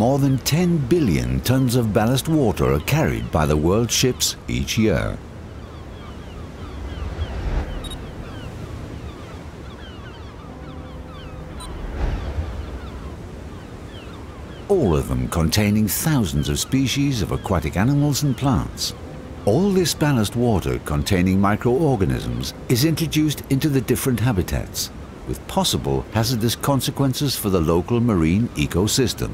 more than 10 billion tons of ballast water are carried by the world's ships each year. all of them containing thousands of species of aquatic animals and plants. All this ballast water containing microorganisms is introduced into the different habitats, with possible hazardous consequences for the local marine ecosystem.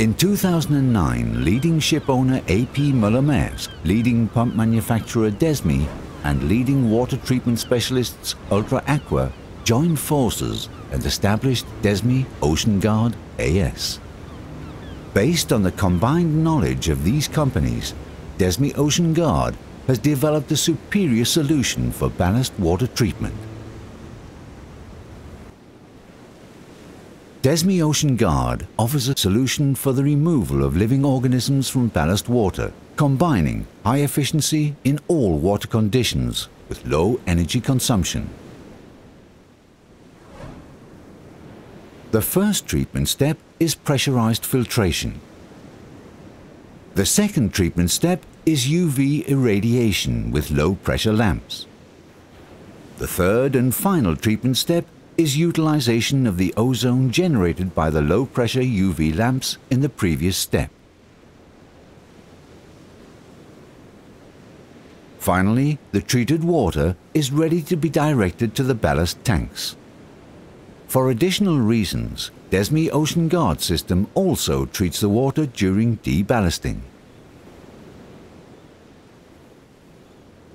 In 2009, leading ship owner AP Møller-Mærsk, leading pump manufacturer DESMI, and leading water treatment specialists Ultra Aqua joined forces and established DESMI OceanGuard AS. Based on the combined knowledge of these companies, DESMI OceanGuard has developed a superior solution for ballast water treatment. DESMI Ocean Guard offers a solution for the removal of living organisms from ballast water, combining high efficiency in all water conditions with low energy consumption. The first treatment step is pressurized filtration. The second treatment step is UV irradiation with low pressure lamps. The third and final treatment step is utilization of the ozone generated by the low pressure UV lamps in the previous step. Finally, the treated water is ready to be directed to the ballast tanks. For additional reasons, DESMI Ocean Guard system also treats the water during deballasting.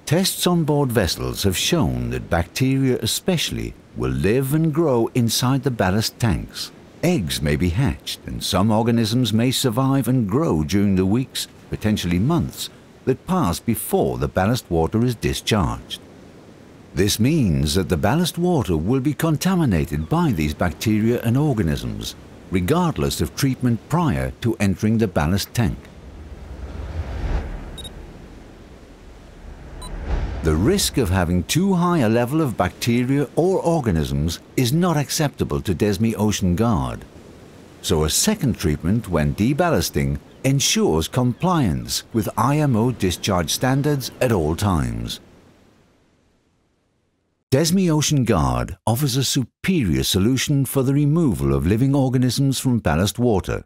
Tests on board vessels have shown that bacteria especially will live and grow inside the ballast tanks. Eggs may be hatched and some organisms may survive and grow during the weeks, potentially months, that pass before the ballast water is discharged. This means that the ballast water will be contaminated by these bacteria and organisms, regardless of treatment prior to entering the ballast tank. The risk of having too high a level of bacteria or organisms is not acceptable to DESMI Ocean Guard. So a second treatment when deballasting ensures compliance with IMO discharge standards at all times. DESMI Ocean Guard offers a superior solution for the removal of living organisms from ballast water,